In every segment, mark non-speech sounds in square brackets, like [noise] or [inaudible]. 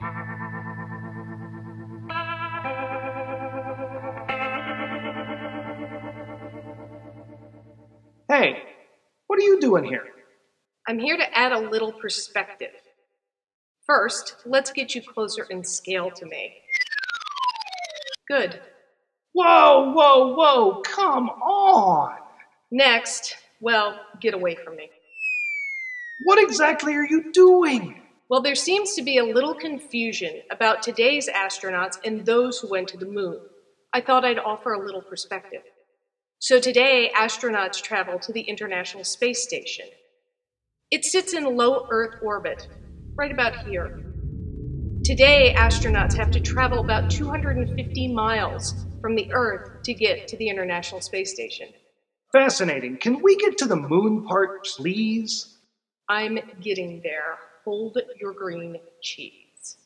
Hey, what are you doing here? I'm here to add a little perspective. First, let's get you closer in scale to me. Good. Whoa, whoa, whoa, come on! Next, well, get away from me. What exactly are you doing? Well, there seems to be a little confusion about today's astronauts and those who went to the moon. I thought I'd offer a little perspective. So today, astronauts travel to the International Space Station. It sits in low Earth orbit, right about here. Today, astronauts have to travel about 250 miles from the Earth to get to the International Space Station. Fascinating. Can we get to the moon part, please? I'm getting there. Hold your green cheese.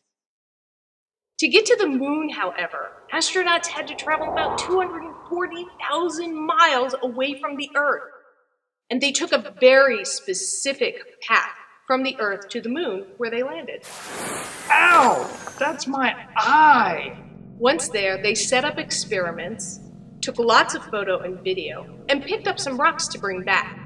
To get to the moon, however, astronauts had to travel about 240,000 miles away from the Earth. And they took a very specific path from the Earth to the moon where they landed. Ow! That's my eye! Once there, they set up experiments, took lots of photo and video, and picked up some rocks to bring back.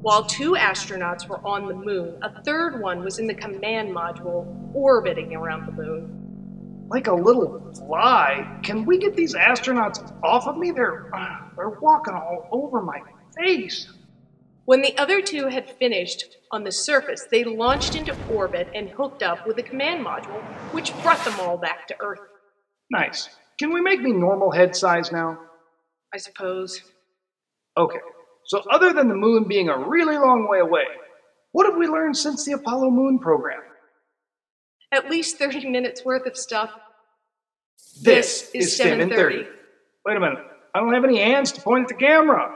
While two astronauts were on the moon, a third one was in the command module orbiting around the moon. Like a little fly. Can we get these astronauts off of me? They're, uh, they're walking all over my face. When the other two had finished on the surface, they launched into orbit and hooked up with the command module, which brought them all back to Earth. Nice. Can we make me normal head size now? I suppose. Okay, so other than the moon being a really long way away, what have we learned since the Apollo moon program? At least 30 [laughs] minutes worth of stuff. This, is STEM in 30. Wait a minute. I don't have any hands to point at the camera.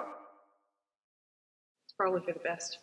It's probably for the best.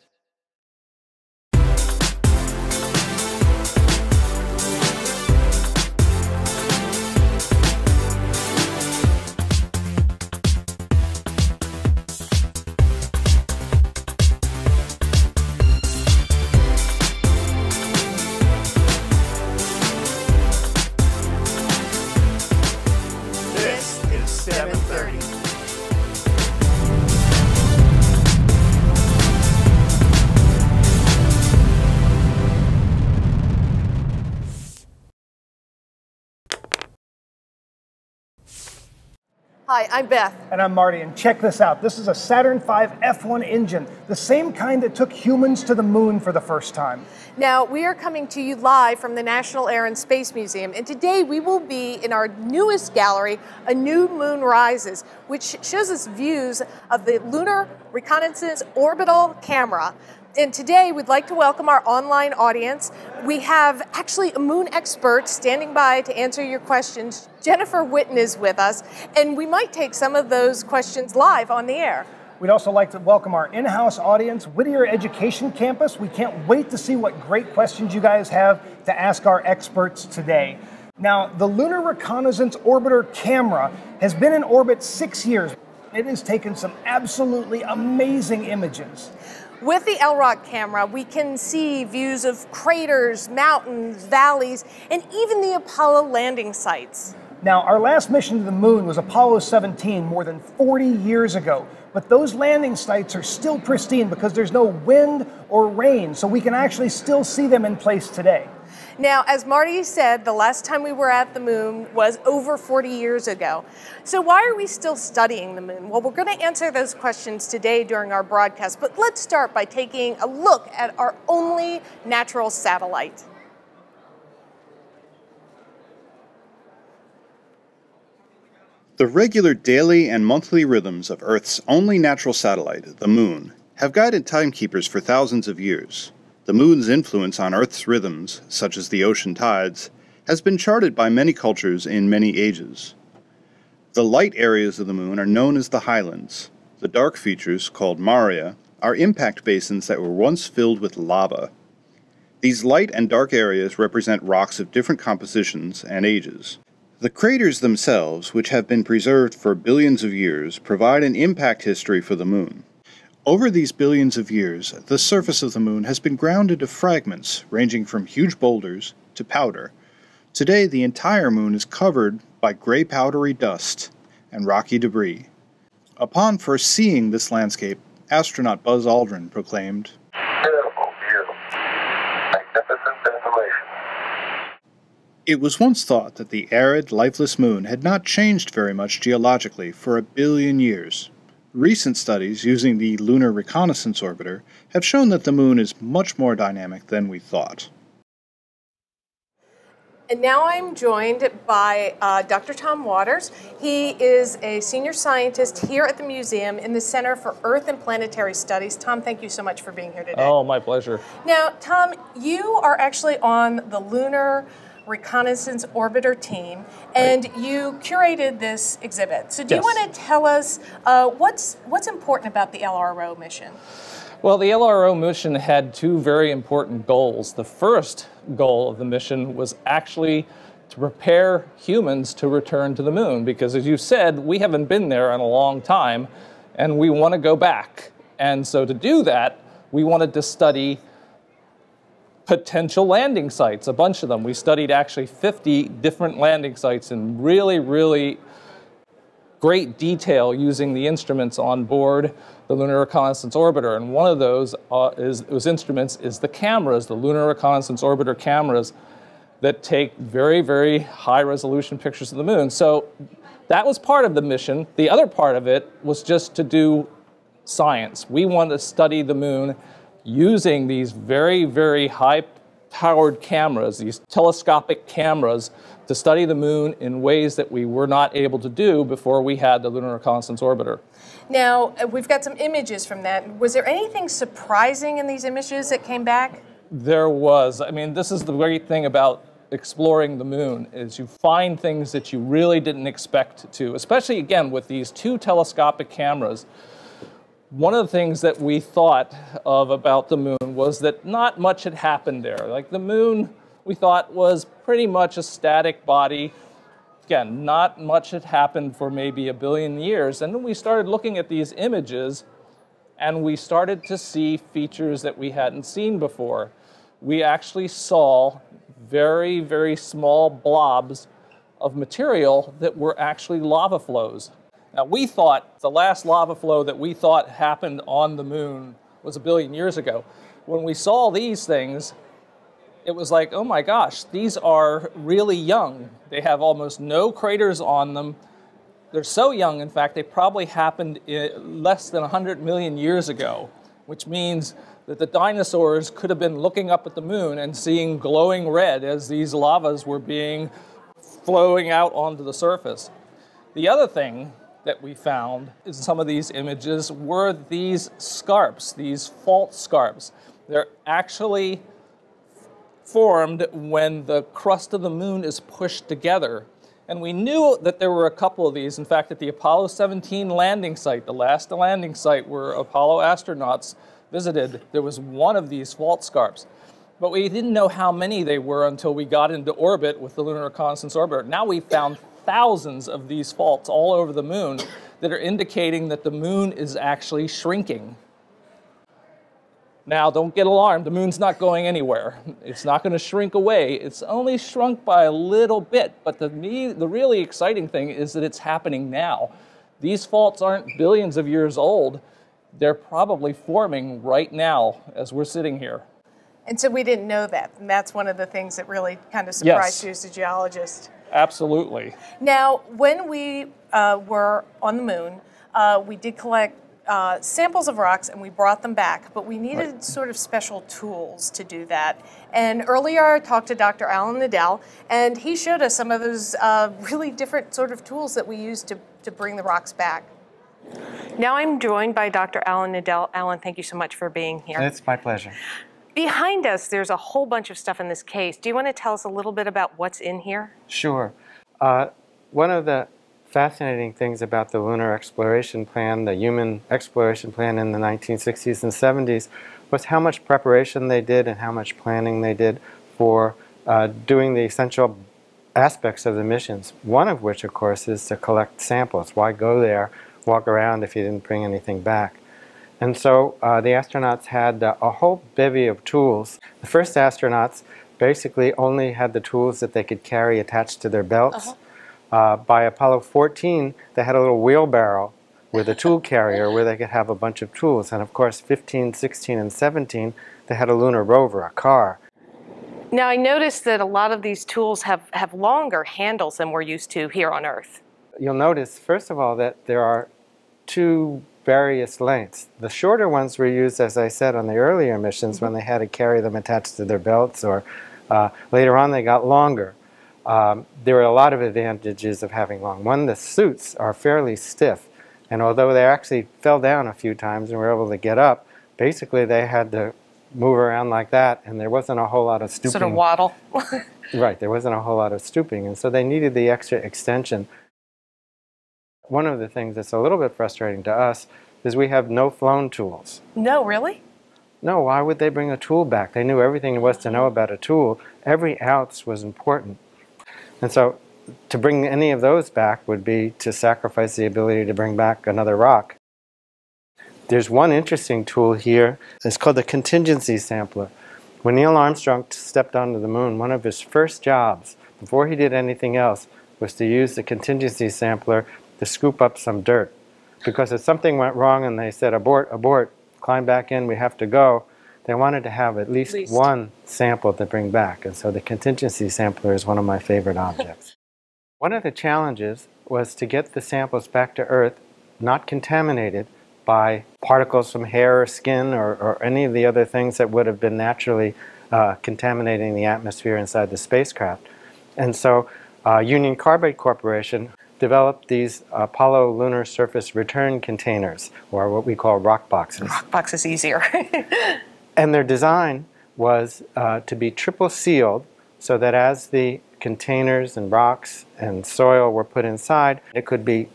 Hi, I'm Beth. And I'm Marty, and check this out. This is a Saturn V F1 engine, the same kind that took humans to the moon for the first time. Now, we are coming to you live from the National Air and Space Museum, and today we will be in our newest gallery, A New Moon Rises, which shows us views of the Lunar Reconnaissance Orbital Camera. And today we'd like to welcome our online audience. We have actually a moon expert standing by to answer your questions. Jennifer Whitten is with us, and we might take some of those questions live on the air. We'd also like to welcome our in house audience, Whittier Education Campus. We can't wait to see what great questions you guys have to ask our experts today. Now, the Lunar Reconnaissance Orbiter camera has been in orbit six years. It has taken some absolutely amazing images. With the LROC camera, we can see views of craters, mountains, valleys, and even the Apollo landing sites. Now, our last mission to the moon was Apollo 17 more than 40 years ago, but those landing sites are still pristine because there's no wind or rain, so we can actually still see them in place today. Now, as Marty said, the last time we were at the moon was over 40 years ago. So, why are we still studying the moon? Well, we're going to answer those questions today during our broadcast, but let's start by taking a look at our only natural satellite. The regular daily and monthly rhythms of Earth's only natural satellite, the Moon, have guided timekeepers for thousands of years. The Moon's influence on Earth's rhythms, such as the ocean tides, has been charted by many cultures in many ages. The light areas of the Moon are known as the highlands. The dark features, called Maria, are impact basins that were once filled with lava. These light and dark areas represent rocks of different compositions and ages. The craters themselves, which have been preserved for billions of years, provide an impact history for the Moon. Over these billions of years, the surface of the Moon has been ground into fragments ranging from huge boulders to powder. Today, the entire moon is covered by gray powdery dust and rocky debris. Upon first seeing this landscape, astronaut Buzz Aldrin proclaimed, Beautiful, beautiful. Magnificent. It was once thought that the arid, lifeless moon had not changed very much geologically for a billion years. Recent studies using the Lunar Reconnaissance Orbiter have shown that the moon is much more dynamic than we thought. And now I'm joined by uh, Dr. Tom Watters. He is a senior scientist here at the museum in the Center for Earth and Planetary Studies. Tom, thank you so much for being here today. Oh, my pleasure. Now, Tom, you are actually on the Lunar Reconnaissance Orbiter team, and you curated this exhibit. So, do you want to tell us uh, what's what's important about the LRO mission? Well, the LRO mission had two very important goals. The first goal of the mission was actually to prepare humans to return to the moon, because as you said, we haven't been there in a long time, and we want to go back. And so, to do that, we wanted to study potential landing sites, a bunch of them. We studied actually 50 different landing sites in really, really great detail using the instruments on board the Lunar Reconnaissance Orbiter. And one of those uh, is those instruments is the cameras, the Lunar Reconnaissance Orbiter cameras that take very, very high resolution pictures of the moon. So that was part of the mission. The other part of it was just to do science. We wanted to study the moon using these very, very high powered cameras, these telescopic cameras, to study the moon in ways that we were not able to do before we had the Lunar Reconnaissance Orbiter. Now, uh, we've got some images from that. Was there anything surprising in these images that came back? There was. I mean, this is the great thing about exploring the moon is you find things that you really didn't expect to, especially again with these two telescopic cameras. One of the things that we thought of about the moon was that not much had happened there. Like the moon, we thought was pretty much a static body. Again, not much had happened for maybe a billion years. And then we started looking at these images and we started to see features that we hadn't seen before. We actually saw very, very small blobs of material that were actually lava flows. Now, we thought the last lava flow that we thought happened on the moon was a billion years ago. When we saw these things, it was like, oh my gosh, these are really young. They have almost no craters on them. They're so young, in fact, they probably happened less than 100 million years ago, which means that the dinosaurs could have been looking up at the moon and seeing glowing red as these lavas were being flowing out onto the surface. The other thing that we found in some of these images were these scarps, these fault scarps. They're actually formed when the crust of the moon is pushed together. And we knew that there were a couple of these. In fact, at the Apollo 17 landing site, the last landing site where Apollo astronauts visited, there was one of these fault scarps. But we didn't know how many they were until we got into orbit with the Lunar Reconnaissance Orbiter. Now we've found thousands of these faults all over the moon that are indicating that the moon is actually shrinking. Now, don't get alarmed. The moon's not going anywhere. It's not going to shrink away. It's only shrunk by a little bit. But the, me, the really exciting thing is that it's happening now. These faults aren't billions of years old. They're probably forming right now as we're sitting here. And so we didn't know that. And that's one of the things that really kind of surprised Yes. you as a geologist. Absolutely. Now, when we uh, were on the moon, uh, we did collect uh, samples of rocks and we brought them back, but we needed sort of special tools to do that. And earlier I talked to Dr. Allan Needell, and he showed us some of those uh, really different sort of tools that we used to, to bring the rocks back. Now I'm joined by Dr. Allan Needell. Alan, thank you so much for being here. It's my pleasure. Behind us, there's a whole bunch of stuff in this case. Do you want to tell us a little bit about what's in here? Sure. Uh, one of the fascinating things about the lunar exploration plan, the human exploration plan in the 1960s and 70s, was how much preparation they did and how much planning they did for uh, doing the essential aspects of the missions. One of which, of course, is to collect samples. Why go there, walk around if you didn't bring anything back? And so uh, the astronauts had uh, a whole bevy of tools. The first astronauts basically only had the tools that they could carry attached to their belts. Uh, by Apollo 14, they had a little wheelbarrow with a tool carrier where they could have a bunch of tools. And of course, 15, 16, and 17, they had a lunar rover, a car. Now, I noticed that a lot of these tools have, have longer handles than we're used to here on Earth. You'll notice, first of all, that there are two various lengths. The shorter ones were used, as I said, on the earlier missions when they had to carry them attached to their belts, or uh, later on they got longer. Um, there are a lot of advantages of having long. One, the suits are fairly stiff, and although they actually fell down a few times and were able to get up, basically they had to move around like that, and there wasn't a whole lot of stooping. Sort of waddle. [laughs] Right, there wasn't a whole lot of stooping, and so they needed the extra extension. One of the things that's a little bit frustrating to us is we have no flown tools. no, really? No, why would they bring a tool back? They knew everything there was to know about a tool. Every ounce was important. And so to bring any of those back would be to sacrifice the ability to bring back another rock. There's one interesting tool here. It's called the contingency sampler. When Neil Armstrong stepped onto the moon, one of his first jobs, before he did anything else, was to use the contingency sampler to scoop up some dirt. Because if something went wrong and they said, abort, abort, climb back in, we have to go, they wanted to have at least, Least. one sample to bring back. And so the contingency sampler is one of my favorite objects. [laughs] One of the challenges was to get the samples back to Earth not contaminated by particles from hair or skin or, or any of the other things that would have been naturally uh, contaminating the atmosphere inside the spacecraft. And so uh, Union Carbide Corporation developed these Apollo Lunar Surface Return Containers, or what we call rock boxes. Rock box is easier. [laughs] And their design was uh, to be triple sealed so that as the containers and rocks and soil were put inside, it could be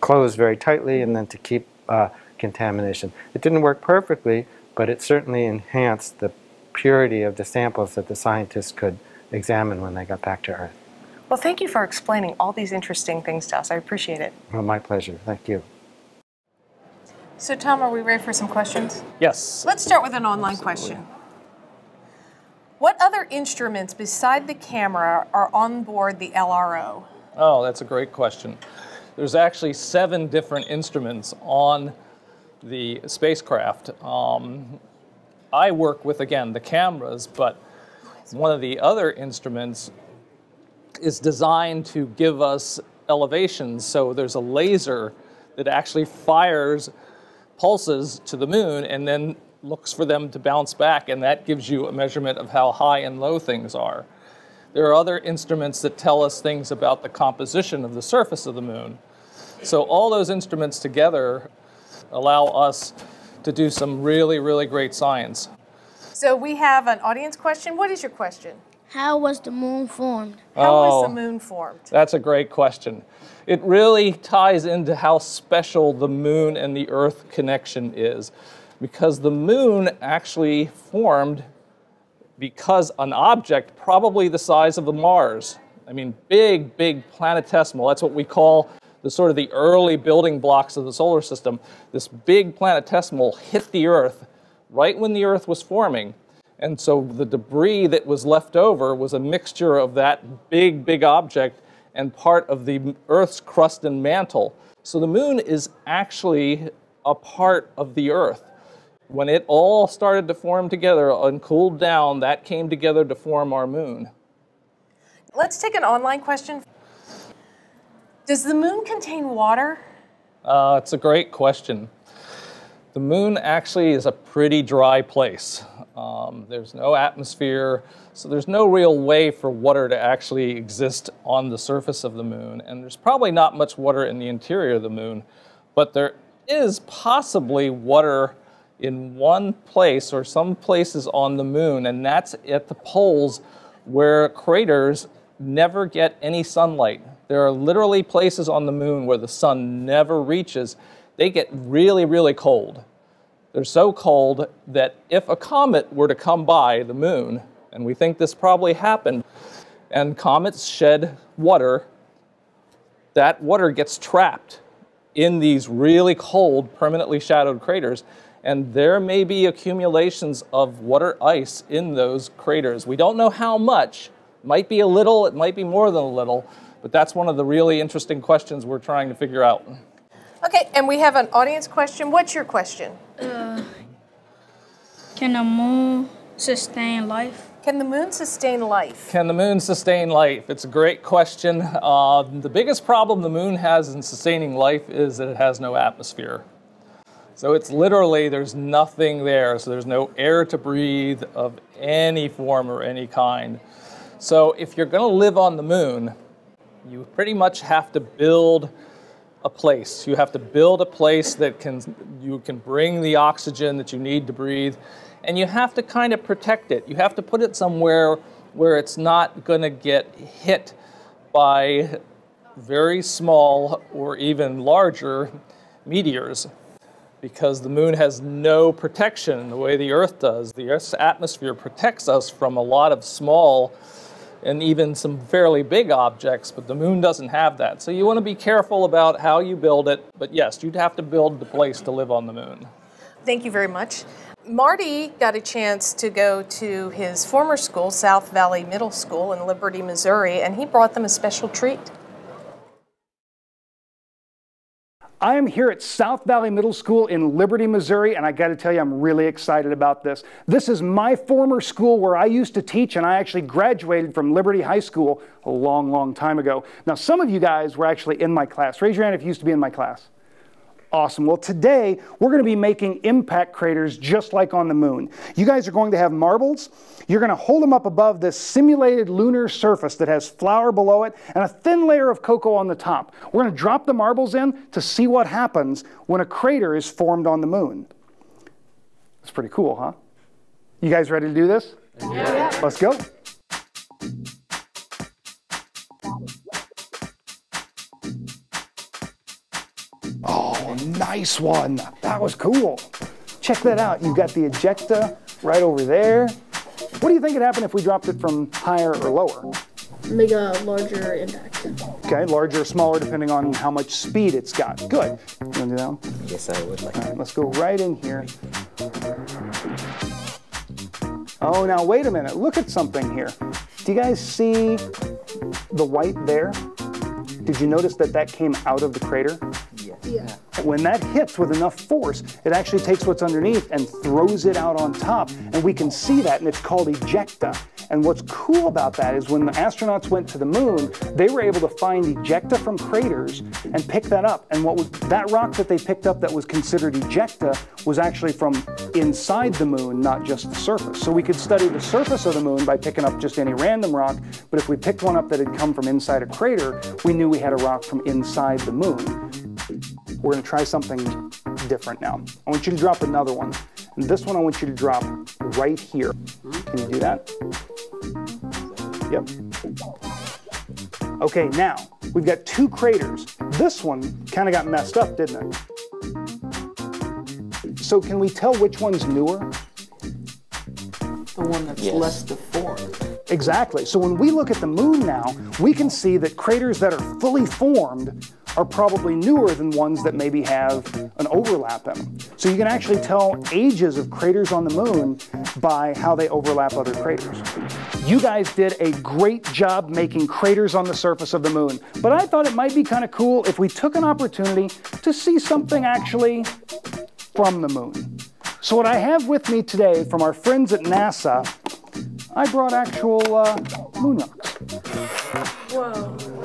closed very tightly and then to keep uh, contamination. It didn't work perfectly, but it certainly enhanced the purity of the samples that the scientists could examine when they got back to Earth. Well, thank you for explaining all these interesting things to us. I appreciate it. Well, my pleasure. Thank you. So, Tom, are we ready for some questions? Yes. Let's start with an online question. What other instruments beside the camera are on board the LRO? Oh, that's a great question. There's actually seven different instruments on the spacecraft. Um, I work with, again, the cameras, but one of the other instruments is designed to give us elevations. So there's a laser that actually fires pulses to the moon and then looks for them to bounce back, and that gives you a measurement of how high and low things are. There are other instruments that tell us things about the composition of the surface of the moon. So all those instruments together allow us to do some really, really great science. So, we have an audience question. What is your question? How was the moon formed? How was Oh. the moon formed? That's a great question. It really ties into how special the moon and the earth connection is because the moon actually formed because an object probably the size of the Mars. I mean, big, big planetesimal. That's what we call the sort of the early building blocks of the solar system. This big planetesimal hit the Earth right when the Earth was forming. And so the debris that was left over was a mixture of that big, big object and part of the Earth's crust and mantle. So the moon is actually a part of the Earth. When it all started to form together and cooled down, that came together to form our moon. Let's take an online question. Does the moon contain water? Uh, it's a great question. The moon actually is a pretty dry place. Um, there's no atmosphere, so there's no real way for water to actually exist on the surface of the moon. And there's probably not much water in the interior of the moon, but there is possibly water in one place or some places on the moon, and that's at the poles where craters never get any sunlight. There are literally places on the moon where the sun never reaches. They get really, really cold. They're so cold that if a comet were to come by the moon, and we think this probably happened, and comets shed water, that water gets trapped in these really cold, permanently shadowed craters, And there may be accumulations of water ice in those craters. We don't know how much. It might be a little, it might be more than a little, but that's one of the really interesting questions we're trying to figure out. Okay, and we have an audience question. What's your question? Uh, can the moon sustain life? Can the moon sustain life? Can the moon sustain life? It's a great question. Uh, the biggest problem the moon has in sustaining life is that it has no atmosphere. So it's literally, there's nothing there. So there's no air to breathe of any form or any kind. So if you're going to live on the moon, you pretty much have to build a place. You have to build a place that can you can bring the oxygen that you need to breathe and you have to kind of protect it. You have to put it somewhere where it's not going to get hit by very small or even larger meteors because the moon has no protection the way the earth does. The earth's atmosphere protects us from a lot of small and even some fairly big objects, but the moon doesn't have that. So you want to be careful about how you build it, but yes, you'd have to build the place to live on the moon. Thank you very much. Marty got a chance to go to his former school, South Valley Middle School in Liberty, Missouri, and he brought them a special treat. I am here at South Valley Middle School in Liberty, Missouri, and I got to tell you, I'm really excited about this. This is my former school where I used to teach, and I actually graduated from Liberty High School a long, long time ago. Now, some of you guys were actually in my class. Raise your hand if you used to be in my class. Awesome. Well, today we're going to be making impact craters just like on the moon. You guys are going to have marbles. You're going to hold them up above this simulated lunar surface that has flour below it and a thin layer of cocoa on the top. We're going to drop the marbles in to see what happens when a crater is formed on the moon. That's pretty cool, huh? You guys ready to do this? Yeah. Let's go. Nice one. That was cool. Check that out. You've got the ejecta right over there. What do you think would happen if we dropped it from higher or lower? Make a larger impact. Okay, larger or smaller depending on how much speed it's got. Good. You want to do that one? Yes, I would like All right, let's go right in here. Oh, now wait a minute. Look at something here. Do you guys see the white there? Did you notice that that came out of the crater? Yeah. When that hits with enough force, it actually takes what's underneath and throws it out on top. And we can see that, and it's called ejecta. And what's cool about that is when the astronauts went to the moon, they were able to find ejecta from craters and pick that up. And what was, that rock that they picked up that was considered ejecta was actually from inside the moon, not just the surface. So we could study the surface of the moon by picking up just any random rock, but if we picked one up that had come from inside a crater, we knew we had a rock from inside the moon. We're going to try something different now. I want you to drop another one. And this one I want you to drop right here. Can you do that? Yep. Okay, now we've got two craters. This one kind of got messed up, didn't it? So can we tell which one's newer? The one that's yes. less deformed. Exactly. So when we look at the moon now, we can see that craters that are fully formed are probably newer than ones that maybe have an overlap in them. So you can actually tell ages of craters on the moon by how they overlap other craters. You guys did a great job making craters on the surface of the moon, but I thought it might be kind of cool if we took an opportunity to see something actually from the moon. So what I have with me today from our friends at NASA, I brought actual uh, moon rocks. Whoa.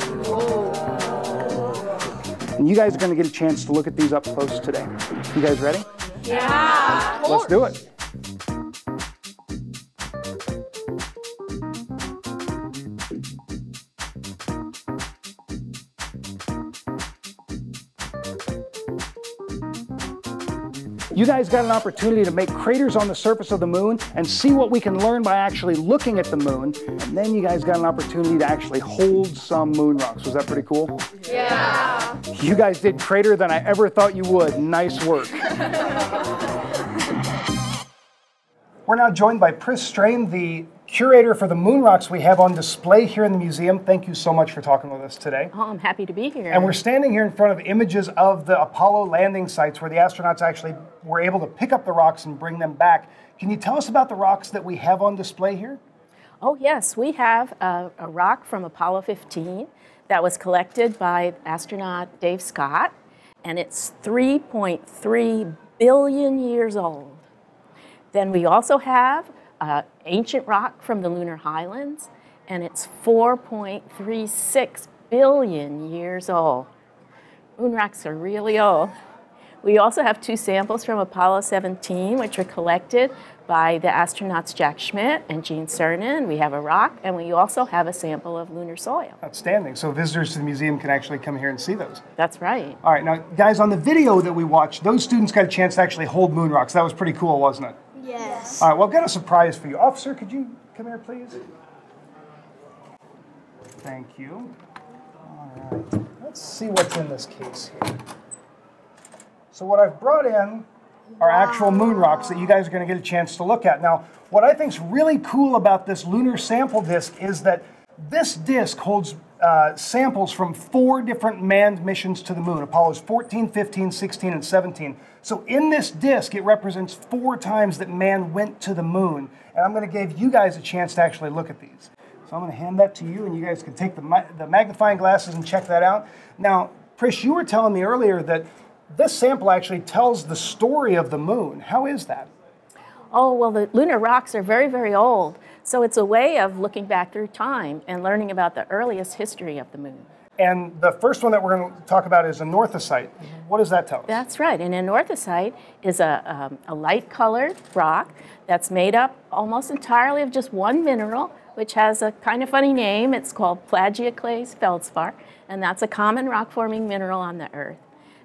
And you guys are going to get a chance to look at these up close today. You guys ready? Yeah. Let's do it. You guys got an opportunity to make craters on the surface of the moon and see what we can learn by actually looking at the moon. And then you guys got an opportunity to actually hold some moon rocks. Was that pretty cool? Yeah. You guys did crater than I ever thought you would. Nice work. [laughs] We're now joined by Pris Strain, the curator for the moon rocks we have on display here in the museum. Thank you so much for talking with us today. Oh, I'm happy to be here. And we're standing here in front of images of the Apollo landing sites where the astronauts actually were able to pick up the rocks and bring them back. Can you tell us about the rocks that we have on display here? Oh, yes. We have a, a rock from Apollo 15 that was collected by astronaut Dave Scott, and it's 3.3 billion years old. Then we also have uh, ancient rock from the lunar highlands, and it's 4.36 billion years old. Moon rocks are really old. We also have two samples from Apollo 17, which were collected by the astronauts Jack Schmitt and Gene Cernan. We have a rock, and we also have a sample of lunar soil. Outstanding. So visitors to the museum can actually come here and see those. That's right. All right, now, guys, on the video that we watched, those students got a chance to actually hold moon rocks. That was pretty cool, wasn't it? Yes. All right, well, I've got a surprise for you. Officer, could you come here, please? Thank you. All right, let's see what's in this case here. So, what I've brought in are actual moon rocks that you guys are going to get a chance to look at. Now, what I think is really cool about this lunar sample disk is that this disk holds uh, samples from four different manned missions to the moon Apollos 14, 15, 16, and 17. So, in this disk, it represents four times that man went to the moon. And I'm going to give you guys a chance to actually look at these. So, I'm going to hand that to you, and you guys can take the, the magnifying glasses and check that out. Now, Prish, you were telling me earlier that this sample actually tells the story of the moon. How is that? Oh, well, the lunar rocks are very, very old. So it's a way of looking back through time and learning about the earliest history of the moon. And the first one that we're going to talk about is anorthosite. What does that tell us? That's right. An anorthosite is a, um, a light colored rock that's made up almost entirely of just one mineral, which has a kind of funny name. It's called plagioclase feldspar, and that's a common rock forming mineral on the Earth.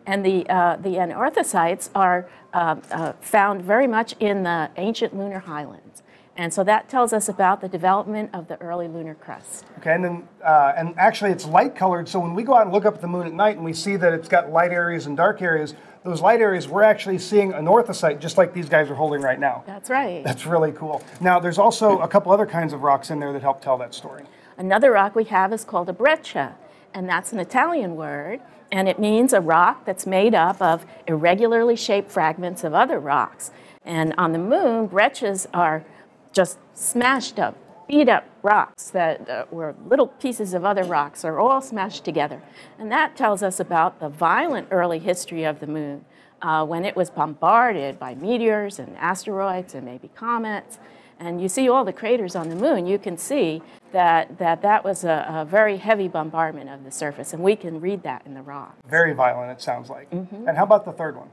And the, uh, the anorthosites are uh, uh, found very much in the ancient lunar highlands. And so that tells us about the development of the early lunar crust. Okay, and then uh, and actually it's light colored. So when we go out and look up at the moon at night and we see that it's got light areas and dark areas, those light areas we're actually seeing anorthosite, just like these guys are holding right now. That's right. That's really cool. Now there's also a couple other kinds of rocks in there that help tell that story. Another rock we have is called a breccia, and that's an Italian word, and it means a rock that's made up of irregularly shaped fragments of other rocks. And on the moon, breccias are just smashed up, beat up rocks that uh, were little pieces of other rocks are all smashed together. And that tells us about the violent early history of the moon uh, when it was bombarded by meteors and asteroids and maybe comets. And you see all the craters on the moon, you can see that that, that was a, a very heavy bombardment of the surface. And we can read that in the rock. Very violent, it sounds like. Mm-hmm. And how about the third one?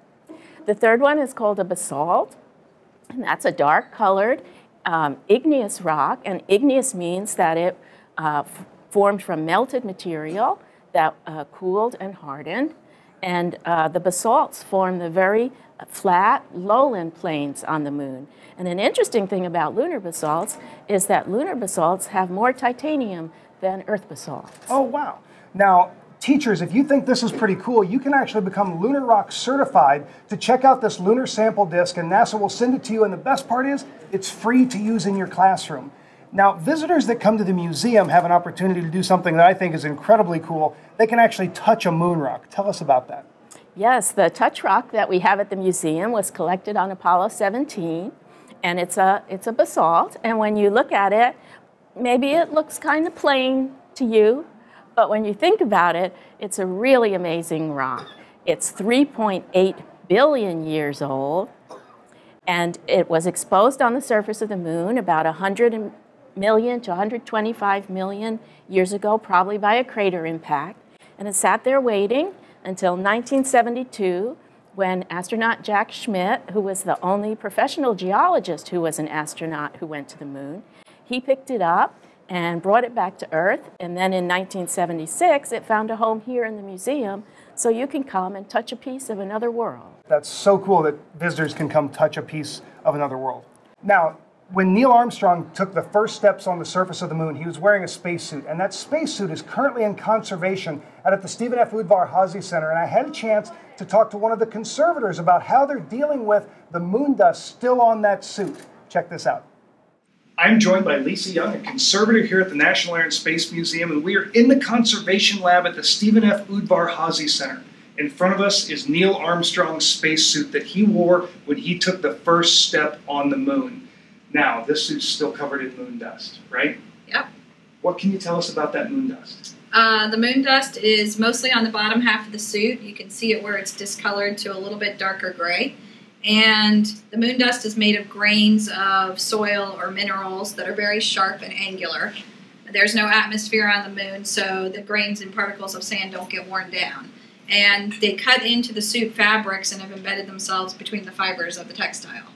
The third one is called a basalt. And that's a dark colored um, igneous rock, and igneous means that it uh, formed from melted material that uh, cooled and hardened. And uh, the basalts form the very flat lowland plains on the moon. And an interesting thing about lunar basalts is that lunar basalts have more titanium than Earth basalts. Oh, wow. Now, teachers, if you think this is pretty cool, you can actually become Lunar Rock certified to check out this lunar sample disk, and NASA will send it to you. And the best part is, it's free to use in your classroom. Now, visitors that come to the museum have an opportunity to do something that I think is incredibly cool. They can actually touch a moon rock. Tell us about that. Yes, the touch rock that we have at the museum was collected on Apollo 17, and it's a, it's a basalt. And when you look at it, maybe it looks kind of plain to you, but when you think about it, it's a really amazing rock. It's 3.8 billion years old, and it was exposed on the surface of the moon about 100 million to 125 million years ago, probably by a crater impact. And it sat there waiting until 1972 when astronaut Jack Schmitt, who was the only professional geologist who was an astronaut who went to the moon, he picked it up and brought it back to Earth. And then in 1976, it found a home here in the museum, so you can come and touch a piece of another world. That's so cool that visitors can come touch a piece of another world. Now, when Neil Armstrong took the first steps on the surface of the moon, he was wearing a spacesuit, and that spacesuit is currently in conservation out at the Steven F. Udvar Hazy Center. And I had a chance to talk to one of the conservators about how they're dealing with the moon dust still on that suit. Check this out. I'm joined by Lisa Young, a conservator here at the National Air and Space Museum, and we are in the conservation lab at the Steven F. Udvar Hazy Center. In front of us is Neil Armstrong's spacesuit that he wore when he took the first step on the moon. Now, this suit's still covered in moon dust, right? Yep. What can you tell us about that moon dust? Uh, the moon dust is mostly on the bottom half of the suit. You can see it where it's discolored to a little bit darker gray. And the moon dust is made of grains of soil or minerals that are very sharp and angular. There's no atmosphere on the moon, so the grains and particles of sand don't get worn down. And they cut into the suit fabrics and have embedded themselves between the fibers of the textile.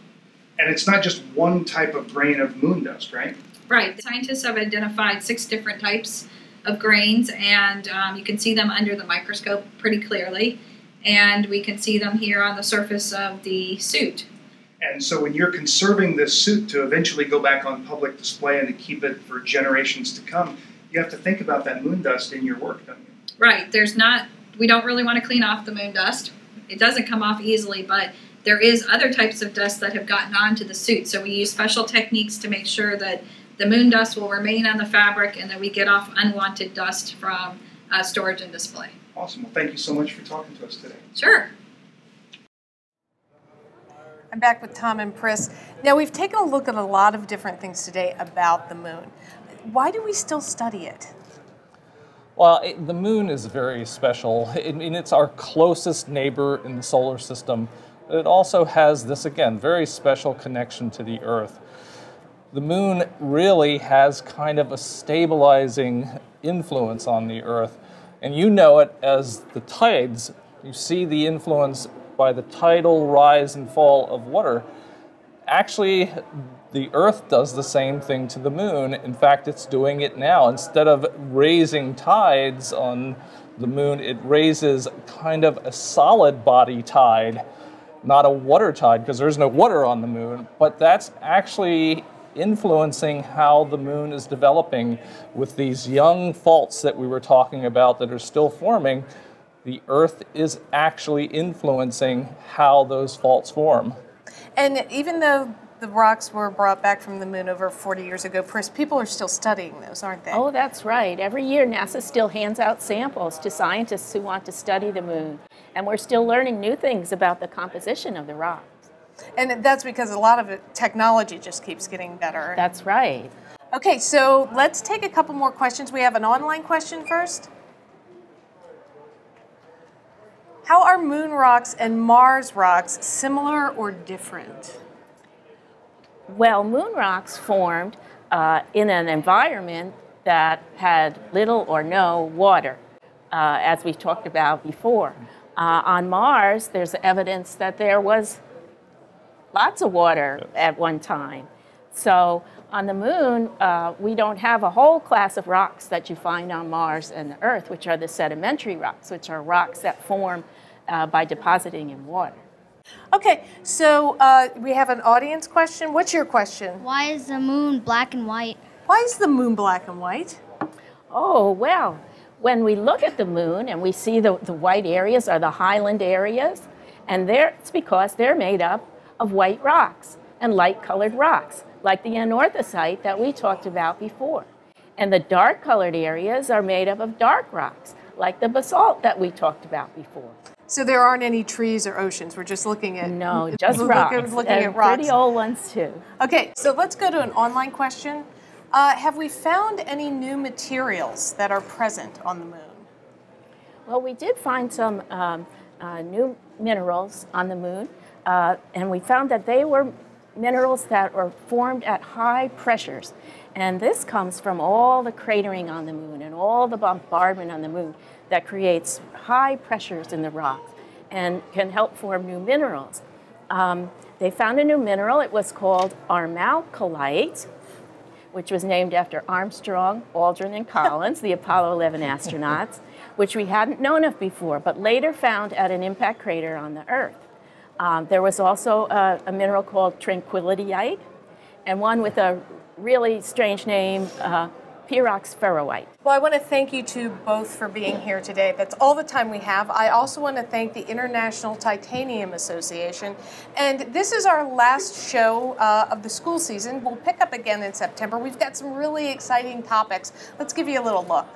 And it's not just one type of grain of moon dust, right? Right. Scientists have identified six different types of grains, and um, you can see them under the microscope pretty clearly. And we can see them here on the surface of the suit. And so when you're conserving this suit to eventually go back on public display and to keep it for generations to come, you have to think about that moon dust in your work, don't you? Right. There's not, we don't really want to clean off the moon dust. It doesn't come off easily, but there is other types of dust that have gotten onto the suit. So we use special techniques to make sure that the moon dust will remain on the fabric and that we get off unwanted dust from uh, storage and display. Awesome. Well, thank you so much for talking to us today. Sure. I'm back with Tom and Pris. Now, we've taken a look at a lot of different things today about the moon. Why do we still study it? Well, it, the moon is very special. I mean, it's our closest neighbor in the solar system. It also has this, again, very special connection to the Earth. The moon really has kind of a stabilizing influence on the Earth. And you know it as the tides. You see the influence by the tidal rise and fall of water. Actually, the Earth does the same thing to the moon. In fact, it's doing it now. Instead of raising tides on the moon, it raises kind of a solid body tide, not a water tide, because there's no water on the moon. But that's actually influencing how the moon is developing with these young faults that we were talking about that are still forming. The Earth is actually influencing how those faults form. And even though the rocks were brought back from the moon over 40 years ago, Pris, people are still studying those, aren't they? Oh, that's right. Every year, NASA still hands out samples to scientists who want to study the moon. And we're still learning new things about the composition of the rock. And that's because a lot of it, technology just keeps getting better. That's right. Okay, so let's take a couple more questions. We have an online question first. How are moon rocks and Mars rocks similar or different? Well, moon rocks formed uh, in an environment that had little or no water, uh, as we talked about before. Uh, on Mars, there's evidence that there was lots of water yes. at one time. So on the moon, uh, we don't have a whole class of rocks that you find on Mars and the Earth, which are the sedimentary rocks, which are rocks that form uh, by depositing in water. Okay, so uh, we have an audience question. What's your question? Why is the moon black and white? Why is the moon black and white? Oh, well, when we look at the moon and we see the, the white areas are the highland areas, and it's because they're made up of white rocks and light colored rocks, like the anorthosite that we talked about before. And the dark colored areas are made up of dark rocks, like the basalt that we talked about before. So there aren't any trees or oceans. We're just looking at no, [laughs] just rocks. Looking, looking at rocks. Pretty old ones too. Okay, so let's go to an online question. Uh, have we found any new materials that are present on the moon? Well, we did find some um, uh, new minerals on the moon. Uh, and we found that they were minerals that were formed at high pressures. And this comes from all the cratering on the moon and all the bombardment on the moon that creates high pressures in the rocks and can help form new minerals. Um, they found a new mineral. It was called armalcolite, which was named after Armstrong, Aldrin, and Collins, the Apollo 11 astronauts, which we hadn't known of before, but later found at an impact crater on the Earth. Um, there was also a, a, mineral called tranquillityite, and one with a really strange name, uh, Pyroxferroite. Well, I want to thank you two both for being here today. That's all the time we have. I also want to thank the International Titanium Association. And this is our last show uh, of the school season. We'll pick up again in September. We've got some really exciting topics. Let's give you a little look.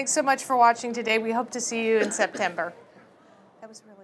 Thanks so much for watching today. We hope to see you in September. That was really.